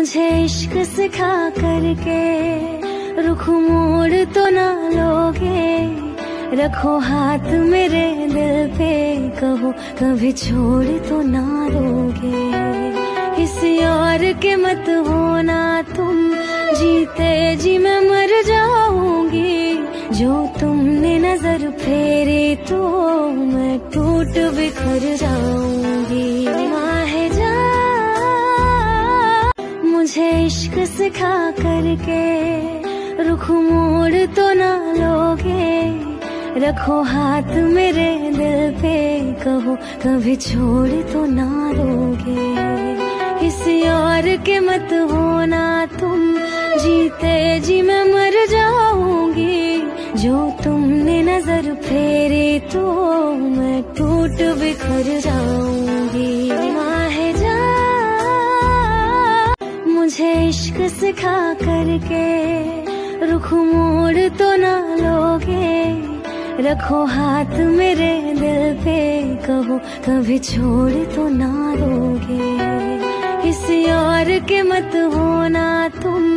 मुझे इश्क सिखा करके। रुख मोड़ तो ना लोगे। रखो हाथ मेरे दिल पे। कहो, कभी छोड़ तो ना दोगे। किसी और के मत होना तुम। जीते जी मैं मर जाऊँगी। जो तुमने नज़र फेरी तो मैं टूट बिखर जाऊँगी इश्क सिखा करके, रुख मोड़ तो ना लोगे। रखो हाथ मेरे दिल पे, कहो कभी छोड़ तो ना दोगे किसी और के मत होना तुम, जीते जी मैं मर जाऊँगी। जो तुमने नज़र फेरी तो मैं टूट बिखर जाऊँगी मुझे इश्क सिखा करके। रुख मोड़ तो ना लोगे। रखो हाथ मेरे दिल पे, कहो कभी छोड़ तो ना दोगे। किसी और के मत होना तुम